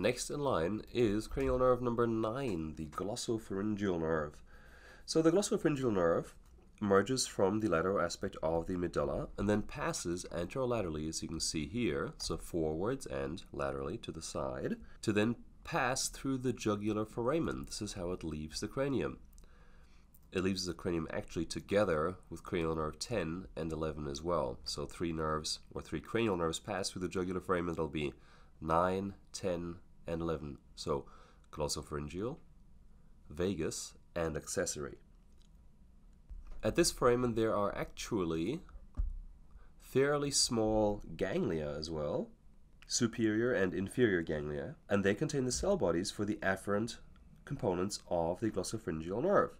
next in line is cranial nerve number 9, the glossopharyngeal nerve. So the glossopharyngeal nerve emerges from the lateral aspect of the medulla and then passes anterolaterally, as you can see here, so forwards and laterally to the side, to then pass through the jugular foramen. This is how it leaves the cranium. It leaves the cranium actually together with cranial nerve 10 and 11 as well. So three nerves or three cranial nerves pass through the jugular foramen. It'll be 9, 10, and 11. So glossopharyngeal, vagus, and accessory. At this foramen, there are actually fairly small ganglia as well, superior and inferior ganglia, and they contain the cell bodies for the afferent components of the glossopharyngeal nerve.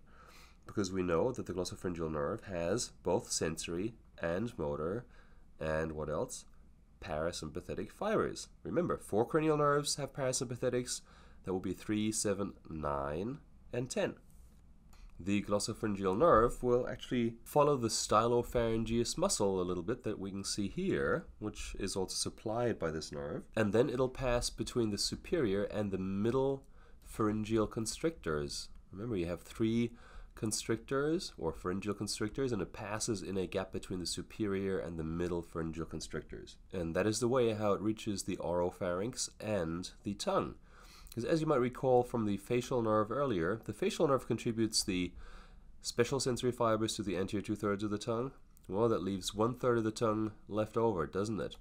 Because we know that the glossopharyngeal nerve has both sensory and motor, and what else? Parasympathetic fibers. Remember, four cranial nerves have parasympathetics. That will be 3, 7, 9, and 10 the glossopharyngeal nerve will actually follow the stylopharyngeus muscle a little bit that we can see here, which is also supplied by this nerve. And then it'll pass between the superior and the middle pharyngeal constrictors. Remember, you have three constrictors or pharyngeal constrictors, and it passes in a gap between the superior and the middle pharyngeal constrictors. And that is the way how it reaches the oropharynx and the tongue. Because as you might recall from the facial nerve earlier, the facial nerve contributes the special sensory fibers to the anterior two thirds of the tongue. Well, that leaves one third of the tongue left over, doesn't it?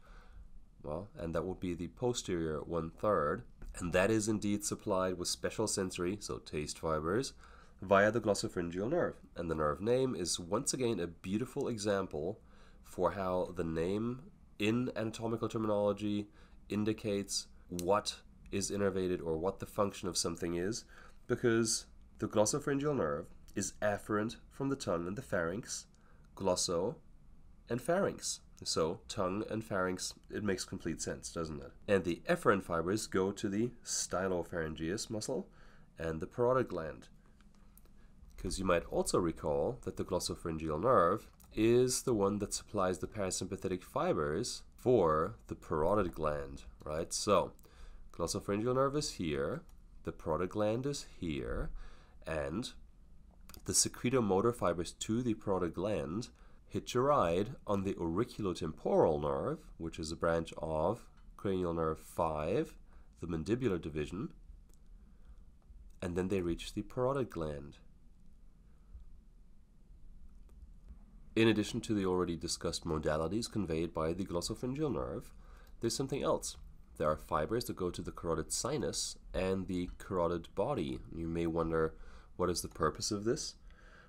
Well, and that would be the posterior one third. And that is indeed supplied with special sensory, so taste fibers, via the glossopharyngeal nerve. And the nerve name is once again a beautiful example for how the name in anatomical terminology indicates what is innervated or what the function of something is, because the glossopharyngeal nerve is afferent from the tongue and the pharynx, glosso, and pharynx. So, tongue and pharynx, it makes complete sense, doesn't it? And the efferent fibers go to the stylopharyngeus muscle and the parotid gland. Because you might also recall that the glossopharyngeal nerve is the one that supplies the parasympathetic fibers for the parotid gland, right? So, Glossopharyngeal nerve is here, the parotid gland is here, and the secretomotor fibers to the parotid gland hitch a ride on the auriculotemporal nerve, which is a branch of cranial nerve 5, the mandibular division, and then they reach the parotid gland. In addition to the already discussed modalities conveyed by the glossopharyngeal nerve, there's something else. There are fibers that go to the carotid sinus and the carotid body. You may wonder, what is the purpose of this?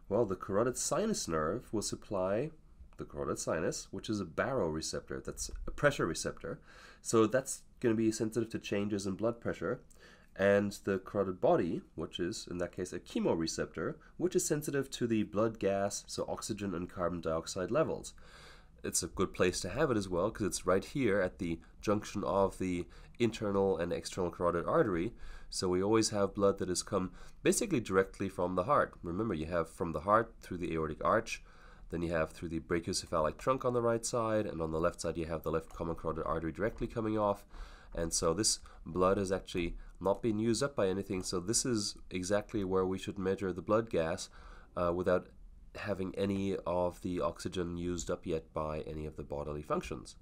Well, the carotid sinus nerve will supply the carotid sinus, which is a baroreceptor, that's a pressure receptor. So that's going to be sensitive to changes in blood pressure. And the carotid body, which is in that case a chemoreceptor, which is sensitive to the blood gas, so oxygen and carbon dioxide levels it's a good place to have it as well because it's right here at the junction of the internal and external carotid artery. So we always have blood that has come basically directly from the heart. Remember, you have from the heart through the aortic arch, then you have through the brachiocephalic trunk on the right side, and on the left side you have the left common carotid artery directly coming off. And so this blood has actually not been used up by anything. So this is exactly where we should measure the blood gas uh, without having any of the oxygen used up yet by any of the bodily functions.